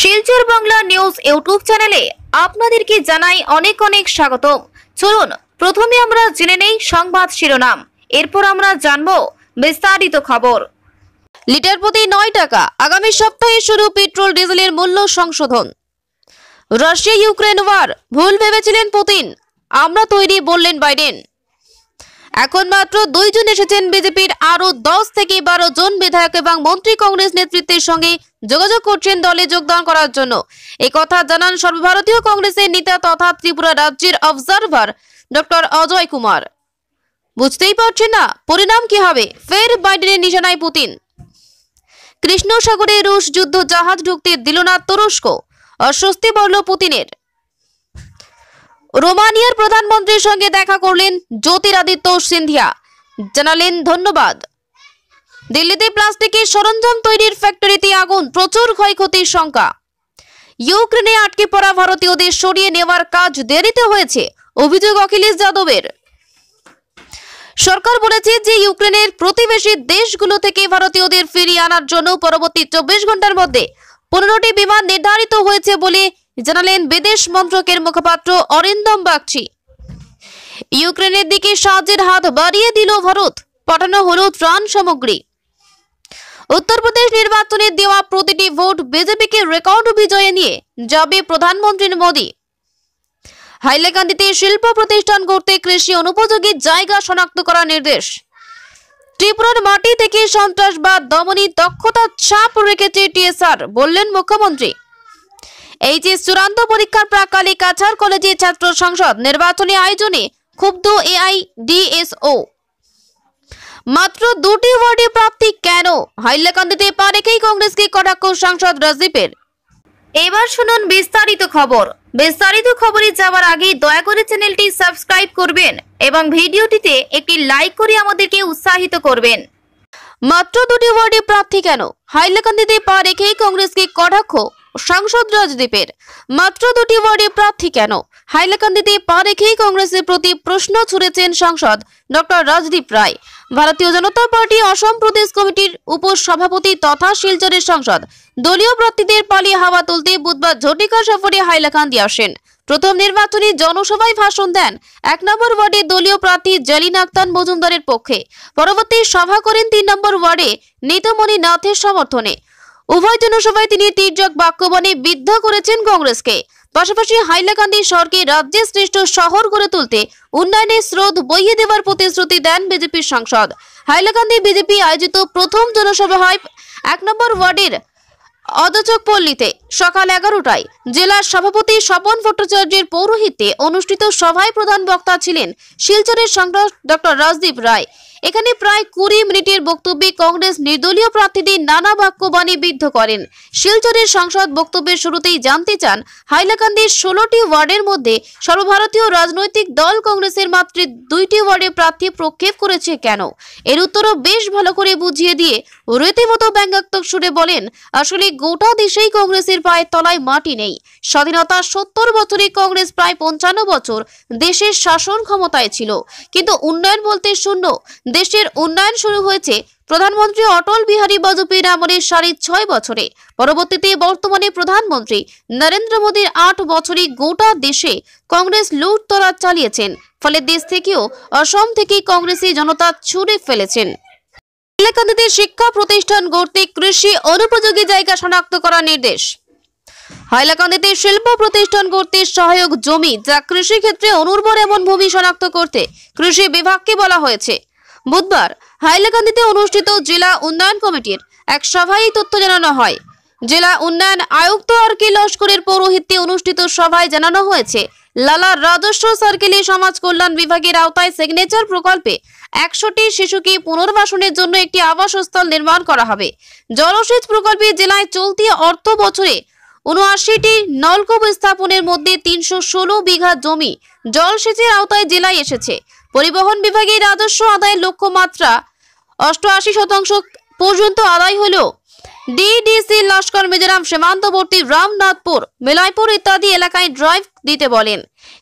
Silchar Bangla news YouTube চ্যানেলে আপনাদেরকে জানাই অনেক অনেক স্বাগত চলুন, প্রথমে আমরা জেনে নেই সংবাদ শিরোনাম। এরপর আমরা জানব বিস্তারিত খবর। লিটার প্রতি নয় টাকা, আগামী সপ্তাহে শুরু পেট্রোল ডিজেলের মূল্য সংশোধন। রাশিয়া ইউক্রেন ওয়ার, ভুল ভেবেছিলেন পুতিন। আমরা তৈরি বললেন বাইডেন। এখন মাত্র দুইজন এসেছেন বিজেপির আরও দশ থেকে বারো জন বিধায়ক এবং মন্ত্রী কংগ্রেস নেতৃত্বের সঙ্গে যোগাযোগ করছেন দলে যোগদান করার জন্য। কথা জানান সর্বভারতীয় কংগ্রেসের নেতা তথা ত্রিপুরা রাজ্যের অবজারভার ডক্টর অজয় কুমার। বুঝতেই পারছেন না, পরিণাম কি হবে? ফের বাইডেনের নিশানায় পুতিন। কৃষ্ণ সাগরে রুশ যুদ্ধ জাহাজ ঢুকতে দিল না তুরস্ক। অস্বস্তি বলল পুতিনের। রোমানিয়ার প্রধানমন্ত্রীর সঙ্গে দেখা করলেন জ্যোতিরাদিত্য সিন্ধিয়া। জানালেন ধন্যবাদ। দিল্লিতে প্লাস্টিকের সরঞ্জাম তৈরির ফ্যাক্টরিতে আগুন, প্রচুর ক্ষয়ক্ষতির শঙ্কা। ইউক্রেনে আটকে পড়া ভারতীয়দের সরিয়ে নেওয়ার কাজ দেরিতে হয়েছে, অভিযোগ অখিলেশ যাদবের। সরকার বলেছে যে ইউক্রেনের প্রতিবেশী দেশগুলো থেকে ভারতীয়দের ফিরিয়ে আনার জন্য পরবর্তী চব্বিশ ঘণ্টার মধ্যে পনেরোটি বিমান নির্ধারিত হয়েছে বলে জানালেন বিদেশ মন্ত্রকের মুখপাত্র অরিন্দম বাগচি। ইউক্রেনের দিকে সাহায্যের হাত বাড়িয়ে দিল ভারত, পাঠানো হলো ত্রাণ সামগ্রী। উত্তরপ্রদেশ নির্বাচনে দেওয়া প্রতিটি ভোট বিজেপিকে রেকর্ড বিজয়ে নিয়ে যাবে প্রধানমন্ত্রী মোদী। হাইলাকান্দিতে শিল্প প্রতিষ্ঠান করতে কৃষি অনুপযোগী জায়গা শনাক্ত করার নির্দেশ। ত্রিপুরার মাটি থেকে সন্ত্রাসবাদ, দমনী দক্ষতা চাপ রেখেছে টিএসআর, বললেন মুখ্যমন্ত্রী। এই যে চূড়ান্ত পরীক্ষার প্রাকালে কাছাড় কলেজের ছাত্র সংসদ নির্বাচনী আয়োজনে ক্ষুব্ধ এআই ডিএসও। মাত্র দুটি ওয়ার্ডে প্রাপ্তি কেন? হাইলাকান্দিতে পা রেখেই কংগ্রেসকে কটাক্ষ সাংসদ রাজদীপের। এবার শুনুন বিস্তারিত খবর। বিস্তারিত খবরে যাওয়ার আগে দয়া করে চ্যানেলটি সাবস্ক্রাইব করবেন এবং ভিডিওটিতে একটি লাইক করে আমাদেরকে উৎসাহিত করবেন। মাত্র দুটি ওয়ার্ডে প্রার্থী কেন? হাইলাকান্দিতে পা রেখেই কংগ্রেসকে কটাক্ষ সাংসদ রাজদীপের। মাত্র দুটি ওয়ার্ডে প্রার্থী কেন? হাইলাকান্দিতে পা রেখেই কংগ্রেসের প্রতি প্রশ্ন ছুড়েছেন সাংসদ ডক্টর রাজদীপ রায়। ভারতীয় জনতা পার্টি অসম প্রদেশ কমিটির উপসভাপতি তথা শিলচরের সাংসদ। দলীয় প্রার্থীদের পালিয়ে হাওয়া তুলতে বুধবার ঝটিকা সফরে হাইলাকান্দি আসেন। প্রথম নির্বাচনী জনসভায় ভাষণ দেন এক নম্বর ওয়ার্ডে দলীয় প্রার্থী জালিন আক্তার মজুমদারের পক্ষে। পরবর্তী সভা করেন তিন নম্বর ওয়ার্ডে নিতমণি নাথের সমর্থনে। উভয় জনসভায় তিনি তীর্যক বাক্যবাণে বিদ্ধ করেছেন কংগ্রেসকে। পাশাপাশি হাইলাকান্দি শহরকে রাজ্যের শ্রেষ্ঠ শহর গড়ে তুলতে উন্নয়নের স্রোত বইয়ে দেওয়ার প্রতিশ্রুতি দেন বিজেপির সাংসদ। হাইলাকান্দি বিজেপি আয়োজিত প্রথম জনসভা হয় এক নম্বর ওয়ার্ডের অদচক পল্লীতে সকাল এগারোটায়। জেলার সভাপতি স্বপন ভট্টাচার্যের পৌরোহিত্যে অনুষ্ঠিত সভায় প্রধান বক্তা ছিলেন শিলচরের সংসদ ডক্টর রাজদীপ রায়। এখানে প্রায় কুড়ি মিনিটের বক্তব্যে কংগ্রেস নির্দলীয় প্রার্থীদের নানা বাক্যবাণী বিদ্ধ করেন। শিলচরের সংসদ বক্তব্যের শুরুতেই জানতে চান, হাইলাকান্দির ষোলোটি ওয়ার্ডের মধ্যে সর্বভারতীয় রাজনৈতিক দল কংগ্রেসের মাত্র দুইটি ওয়ার্ডে প্রার্থী প্রক্ষেপ করেছে কেন? এর উত্তরও বেশ ভালো করে বুঝিয়ে দিয়ে রীতিমতো ব্যঙ্গাত্মক সুরে বলেন, আসলে গোটা দেশেই কংগ্রেসের পায়ের তলায় মাটি নেই। স্বাধীনতা সত্তর বছরে কংগ্রেস প্রায় পঞ্চান্ন বছর দেশের শাসন ক্ষমতায় ছিল। কিন্তু উন্নয়ন বলতে শূন্য। দেশের উন্নয়ন শুরু হয়েছে প্রধানমন্ত্রী অটল বিহারী বাজপেয়ীর আমলে সাড়ে ছয় বছরে। পরবর্তীতে বর্তমানে প্রধানমন্ত্রী নরেন্দ্র মোদীর আট বছরে গোটা দেশে কংগ্রেস লুটতরা চালিয়েছেন, ফলে দেশ থেকেও অসম থেকে কংগ্রেসি জনতা ছুড়ে ফেলেছেন। হাইলাকান্দিতে শিক্ষা প্রতিষ্ঠান গড়তে কৃষি অনুপযোগী জায়গা শনাক্ত করার নির্দেশ। হাইলাকান্দিতে শিল্প প্রতিষ্ঠান করতে সহায়ক জমি যা কৃষি ক্ষেত্রে অনুর্বর এমন ভূমি শনাক্ত করতে কৃষি বিভাগকে বলা হয়েছে। বুধবার হাইলাকান্দিতে অনুষ্ঠিত জেলা উন্নয়ন কমিটির এক সভায় তথ্য জানানো হয়। জেলা উন্নয়ন আয়ুক্ত আর কে লস্করের পৌরোহিত্যে অনুষ্ঠিত সভায় জানানো হয়েছে, লালা রাজস্ব সার্কেলে সমাজ কল্যাণ বিভাগের আওতায় সিগনেচার প্রকল্পে একশোটি শিশুকে পুনর্বাসনের জন্য একটি আবাসস্থল নির্মাণ করা হবে। জলসেচ প্রকল্পে জেলায় চলতি অর্থ বছরে উনআশিটি নলকূপ স্থাপনের মধ্যে তিনশো ষোলো বিঘা জমি জলসেচের আওতায় জেলায় এসেছে। পরিবহন বিভাগের রাজস্ব আদায়ের লক্ষ্যমাত্রা অষ্টআশি শতাংশ পর্যন্ত আদায় হলেও ডিডিসি লস্কর মিজোরাম সীমান্তবর্তী রামনাথপুর, মেলাইপুর ইত্যাদি এলাকায় ড্রাইভ দিতে বলেন।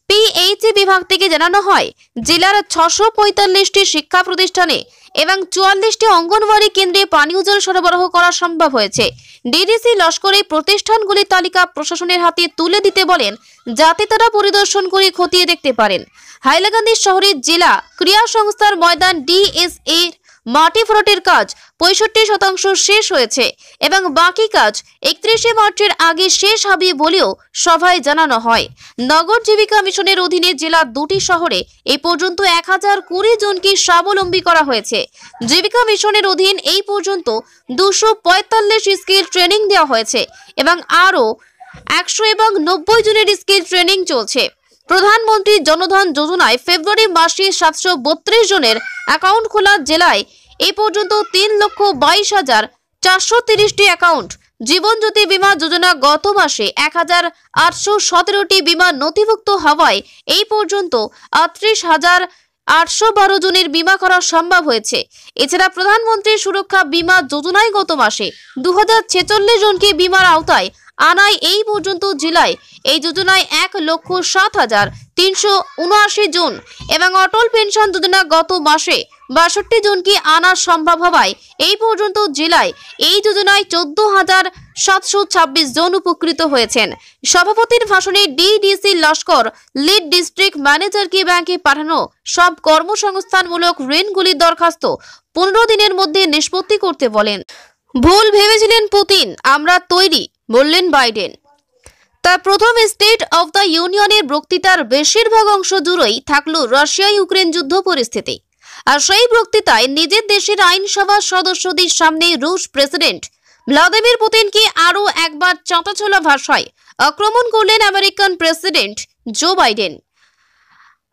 পিএইচি বিভাগ থেকে জানানো হয়, জেলার ছশো পঁয়তাল্লিশটি শিক্ষা প্রতিষ্ঠানে এবং চুয়াল্লিশটি অঙ্গনওয়াড়ি কেন্দ্রে পানীয় জল সরবরাহ করা সম্ভব হয়েছে। ডিডিসি লস্কর এই প্রতিষ্ঠানগুলির তালিকা প্রশাসনের হাতে তুলে দিতে বলেন, যাতে তারা পরিদর্শন করে খতিয়ে দেখতে পারেন। হাইলাকান্দি শহরের জেলা ক্রিয়া সংস্থার ময়দান ডিএসএ মাটি ফ্রটের কাজ পঁয়ষট্টি শতাংশ শেষ হয়েছে এবং বাকি কাজ একত্রিশে মার্চের আগে শেষ হবে বলেও সভায় জানানো হয়। নগর জীবিকা মিশনের অধীনে জেলার দুটি শহরে এই পর্যন্ত এক হাজার কুড়ি জনকে স্বাবলম্বী করা হয়েছে। জীবিকা মিশনের অধীন এই পর্যন্ত দুশো পঁয়তাল্লিশ স্কিল ট্রেনিং দেওয়া হয়েছে এবং আরও একশো এবং নব্বই জনের স্কিল ট্রেনিং চলছে। প্রধানমন্ত্রী জনধন যোজনায় ফেব্রুয়ারি মাসে সাতশো বত্রিশ জনের অ্যাকাউন্ট খোলা জেলায় এই পর্যন্ত তিন লক্ষ বাইশ হাজার চারশো তিরিশটি অ্যাকাউন্ট। জীবন জ্যোতি বীমা যোজনা গত মাসে এক হাজার আটশো সতেরোটি বীমা নথিভুক্ত হওয়ায় এই পর্যন্ত আটত্রিশ হাজার আটশো বারো জনের বিমা করা সম্ভব হয়েছে। এছাড়া প্রধানমন্ত্রী সুরক্ষা বীমা যোজনায় গত মাসে দু হাজার ছেচল্লিশ জনকে বিমার আওতায় আনায় এই পর্যন্ত জেলায় এই যোজনায় এক লক্ষ সাত হাজার তিনশো উনআশি জন এবং অটল পেনশন যোজনা গত মাসে বাষট্টি জনকে আনা সম্ভব হওয়ায় এই পর্যন্ত জেলায় এই যোজনায় চোদ্দ হাজার সাতশো ছাব্বিশ জন উপকৃত হয়েছেন। সভাপতির ভাষণে ডিডিসি লস্কর লিড ডিস্ট্রিক্ট ম্যানেজারকে ব্যাংকে পাঠানো সব কর্মসংস্থানমূলক ঋণগুলির দরখাস্ত পনেরো দিনের মধ্যে নিষ্পত্তি করতে বলেন। ভুল ভেবেছিলেন পুতিন, আমরা তৈরি। বললেন বাইডেন। তার প্রথম স্টেট অব দ্য ইউনিয়নের বক্তৃতার বেশিরভাগ অংশ জুড়েই থাকল রাশিয়া ইউক্রেন যুদ্ধ পরিস্থিতি। আর সেই বক্তৃতায় নিজের দেশের আইনসভার সদস্যদের সামনে রুশ প্রেসিডেন্ট ভ্লাদিমির পুতিনকে আরও একবার চাঁটাছোলা ভাষায় আক্রমণ করলেন আমেরিকান প্রেসিডেন্ট জো বাইডেন।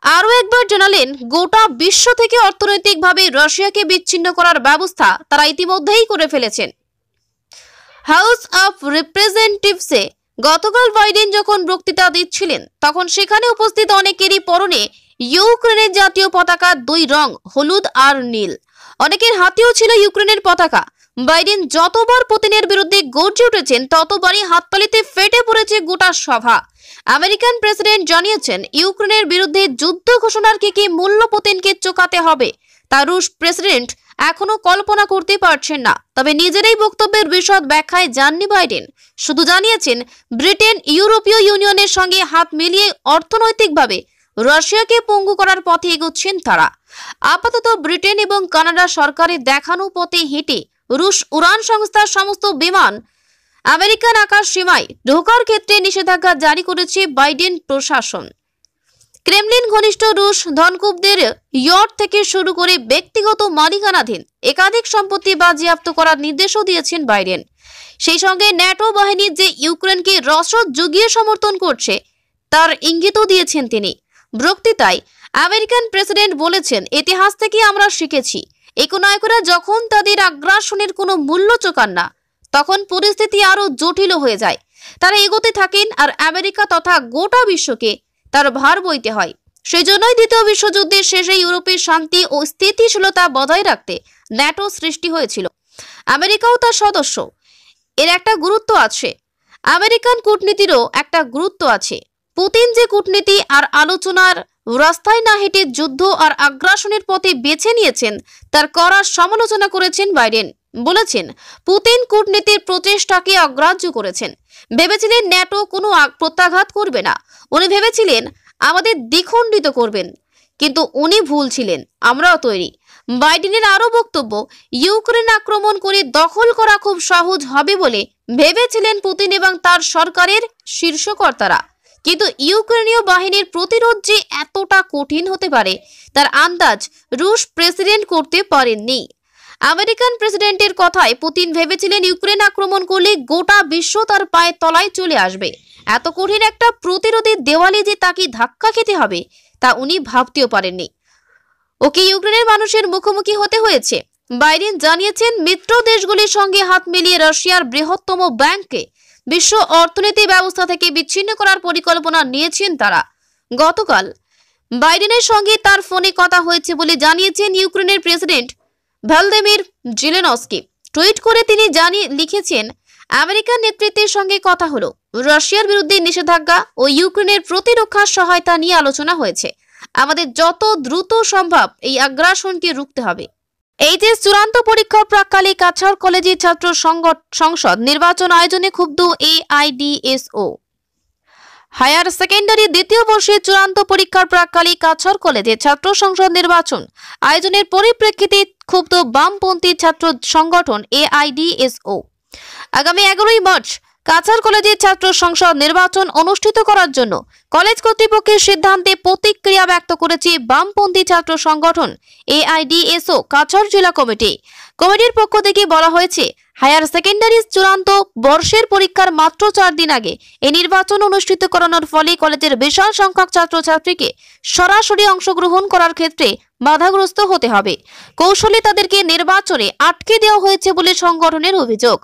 আরও একবার জানালেন, গোটা বিশ্ব থেকে অর্থনৈতিকভাবে রাশিয়াকে বিচ্ছিন্ন করার ব্যবস্থা তারা ইতিমধ্যেই করে ফেলেছেন। হাউস অফ রিপ্রেজেন্টেটিভসে গতকাল বাইডেন যখন বক্তৃতা দিচ্ছিলেন, তখন সেখানে উপস্থিত অনেকেরই পরনে ইউক্রেনের জাতীয় পতাকা দুই রং, হলুদ আর নীল। অনেকের হাতেও ছিল ইউক্রেনের পতাকা। বাইডেন যতবার পুতিনের বিরুদ্ধে গর্জে উঠেছেন, ততবারই হাততালিতে ফেটে পড়েছে গোটা সভা। আমেরিকান প্রেসিডেন্ট জানিয়েছেন, ইউক্রেনের বিরুদ্ধে যুদ্ধ ঘোষণার কি কি মূল্য পুতিনকে চোকাতে হবে তা রুশ প্রেসিডেন্ট এখনও কল্পনা করতে পারছেন না, তবে নিজেরই বক্তব্যের বিশদ ব্যাখ্যায় যাননি বাইডেন। শুধু জানিয়েছেন, ব্রিটেন ইউরোপীয় ইউনিয়নের সঙ্গে হাত মিলিয়ে অর্থনৈতিকভাবে রাশিয়াকে পঙ্গু করার পথে এগোচ্ছেন তারা। আপাতত ব্রিটেন এবং কানাডা সরকারের দেখানো পথে হেঁটে রুশ উড়ান সংস্থার সমস্ত বিমান আমেরিকান আকাশ সীমায় ঢোকার ক্ষেত্রে নিষেধাজ্ঞা জারি করেছে বাইডেন প্রশাসন। ক্রেমলিন ঘনিষ্ঠ রুশ ধনকুবদের ইয়ট থেকে শুরু করে ব্যক্তিগত মালিকানাধীন একাধিক সম্পত্তি বাজেয়াপ্ত করার নির্দেশও দিয়েছেন বাইডেন। সেই সঙ্গে ন্যাটো বাহিনী যে ইউক্রেনকে রসদ যুগিয়ে সমর্থন করছে, তার ইঙ্গিতও দিয়েছেন তিনি। বক্তৃতায় আমেরিকান প্রেসিডেন্ট বলেছেন, ইতিহাস থেকে আমরা শিখেছি, একনায়করা যখন তাদের আগ্রাসনের কোনো মূল্য চোকান না, তখন পরিস্থিতি আরও জটিল হয়ে যায়। তারা এগোতে থাকেন আর আমেরিকা তথা গোটা বিশ্বকে তার ভার বইতে হয়। সেই জন্যই দ্বিতীয় বিশ্বযুদ্ধের শেষে ইউরোপের শান্তি ও স্থিতিশীলতা বজায় রাখতে ন্যাটো সৃষ্টি হয়েছিল। আমেরিকাও তার সদস্য। এর একটা গুরুত্ব আছে। আমেরিকান কূটনীতিরও একটা গুরুত্ব আছে। পুতিন যে কূটনীতি আর আলোচনার রাস্তায় না হেঁটে যুদ্ধ আর আগ্রাসনের পথে বেছে নিয়েছেন, তার করার সমালোচনা করেছেন বাইডেন। বলেছেন, পুতিন কূটনীতির প্রচেষ্টাকে অগ্রাহ্য করেছেন। ভেবেছিলেন ন্যাটো কোনো প্রত্যাঘাত করবে না। উনি ভেবেছিলেন, আমাদের দ্বিখণ্ডিত করবেন। কিন্তু উনি ভুল ছিলেন, আমরাও তৈরি। বাইডেনের আরও বক্তব্য, ইউক্রেন আক্রমণ করে দখল করা খুব সহজ হবে বলে ভেবেছিলেন পুতিন এবং তার সরকারের শীর্ষকর্তারা। কিন্তু ইউক্রেনীয় বাহিনীর প্রতিরোধ যে এতটা কঠিন হতে পারে, তার আন্দাজ রুশ প্রেসিডেন্ট করতে পারেননি। আমেরিকান প্রেসিডেন্টের কথায় পুতিন ভেবেছিলেন ইউক্রেন আক্রমণ করলে গোটা বিশ্ব তার পায়ের তলায় চলে আসবে। এত কঠিন একটা প্রতিরোধের দেওয়ালে যে তাকে ধাক্কা খেতে হবে, তা উনি ভাবতেও পারেননি। ওকে ইউক্রেনের মানুষের মুখোমুখি হতে হয়েছে। বাইডেন জানিয়েছেন মিত্র দেশগুলির সঙ্গে হাত মিলিয়ে রাশিয়ার বৃহত্তম ব্যাংককে বিশ্ব অর্থনীতি ব্যবস্থা থেকে বিচ্ছিন্ন করার পরিকল্পনা নিয়েছেন তারা। গতকাল বাইডেনের সঙ্গে তার ফোনে কথা হয়েছে বলে জানিয়েছেন ইউক্রেনের প্রেসিডেন্ট ভ্যালদেমির জিলেনস্কি। টুইট করে তিনি জানিয়ে লিখেছেন, আমেরিকার নেতৃত্বের সঙ্গে কথা হলো। রাশিয়ার বিরুদ্ধে নিষেধাজ্ঞা ও ইউক্রেনের প্রতিরক্ষার সহায়তা নিয়ে আলোচনা হয়েছে। আমাদের যত দ্রুত সম্ভব এই আগ্রাসনকে রুখতে হবে। এইচএস চূড়ান্ত পরীক্ষার প্রাককালে কাছাড় কলেজে ছাত্র সংসদ নির্বাচন আয়োজনে ক্ষুব্ধ এআইডিএসও। হায়ার সেকেন্ডারি দ্বিতীয় বর্ষের চূড়ান্ত পরীক্ষার প্রাককালে কাছাড় কলেজে ছাত্র সংসদ নির্বাচন আয়োজনের পরিপ্রেক্ষিতে ক্ষুব্ধ বামপন্থী ছাত্র সংগঠন এআইডিএসও। আগামী এগারোই মার্চ কাছাড় কলেজের ছাত্র সংসদ নির্বাচন অনুষ্ঠিত করার জন্য কলেজ কর্তৃপক্ষের সিদ্ধান্তে প্রতিক্রিয়া ব্যক্ত করেছে বামপন্থী ছাত্র সংগঠন এআইডিএসও কাছাড় জেলা কমিটি। কমিটির পক্ষ থেকে বলা হয়েছে হায়ার সেকেন্ডারি চূড়ান্ত বর্ষের পরীক্ষার মাত্র চার দিন আগে এই নির্বাচন অনুষ্ঠিত করানোর ফলে কলেজের বিশাল সংখ্যক ছাত্রছাত্রীকে সরাসরি অংশগ্রহণ করার ক্ষেত্রে বাধাগ্রস্ত হতে হবে। কৌশলে তাদেরকে নির্বাচনে আটকে দেওয়া হয়েছে বলে সংগঠনের অভিযোগ।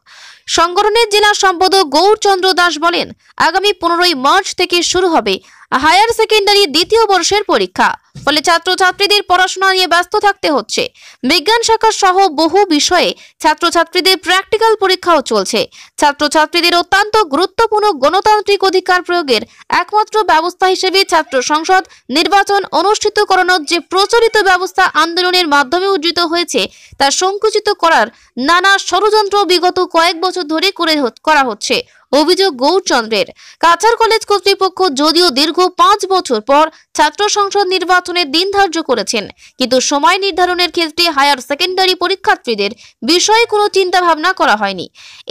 সংগঠনের জেলা সম্পাদক গৌরচন্দ্র দাস বলেন, আগামী পনেরোই মার্চ থেকে শুরু হবে হায়ার সেকেন্ডারি দ্বিতীয় বর্ষের পরীক্ষা। ফলে ছাত্রছাত্রীদের পড়াশোনা নিয়ে ব্যস্ত থাকতে হচ্ছে। বিজ্ঞান শাখা সহ বহু বিষয়ে ছাত্রছাত্রীদের প্র্যাকটিক্যাল পরীক্ষাও চলছে। ছাত্রছাত্রীদের অত্যন্ত গুরুত্বপূর্ণ গণতান্ত্রিক অধিকার প্রয়োগের একমাত্র ব্যবস্থা হিসেবে ছাত্র সংসদ নির্বাচন অনুষ্ঠিত করানোর যে প্রচলিত ব্যবস্থা আন্দোলনের মাধ্যমে অর্জিত হয়েছে, তা সংকুচিত করার নানা ষড়যন্ত্র বিগত কয়েক বছর ধরে করে করা হচ্ছে। অভিযোগ গৌরচন্দ্রের। কাছাড় কলেজ কর্তৃপক্ষ যদিও দীর্ঘ পাঁচ বছর পর ছাত্র সংসদ নির্বাচনের দিন ধার্য করেছেন, কিন্তু সময় নির্ধারণের ক্ষেত্রে হায়ার সেকেন্ডারি পরীক্ষার্থীদের বিষয়ে কোনো চিন্তা ভাবনা করা হয়নি।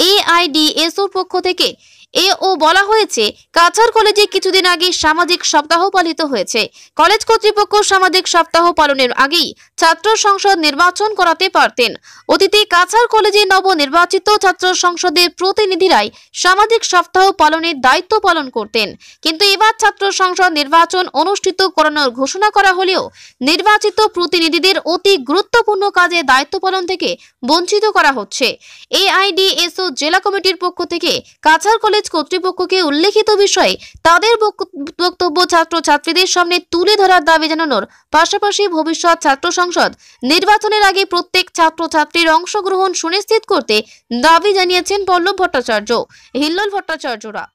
এআইডিএসওর পক্ষ থেকে এ ও বলা হয়েছে, কাছাড় কলেজে কিছুদিন আগে সামাজিক সপ্তাহ পালিত হয়েছে। কলেজ কর্তৃপক্ষ সামাজিক সপ্তাহ পালনের আগেই ছাত্র সংসদ নির্বাচন করাতে পারতেন। অতীতে কাছাড় কলেজে নবনির্বাচিত ছাত্র সংসদের প্রতিনিধিরাই সামাজিক সপ্তাহ পালনের দায়িত্ব পালন করতেন। কিন্তু এবার ছাত্র সংসদ নির্বাচন অনুষ্ঠিত করানোর ঘোষণা করা হলেও নির্বাচিত প্রতিনিধিদের অতি গুরুত্বপূর্ণ কাজে দায়িত্ব পালন থেকে বঞ্চিত করা হচ্ছে। এআইডিএসও জেলা কমিটির পক্ষ থেকে কাছাড় কলেজ কর্তৃপক্ষকে উল্লেখিত বিষয়ে তাদের বক- বক্তব্য ছাত্র ছাত্রীদের সামনে তুলে ধরার দাবি জানানোর পাশাপাশি ভবিষ্যৎ ছাত্র সংসদ নির্বাচনের আগে প্রত্যেক ছাত্র ছাত্রীর অংশগ্রহণ সুনিশ্চিত করতে দাবি জানিয়েছেন পল্লব ভট্টাচার্য। হিল্লল ভট্টাচার্যরা।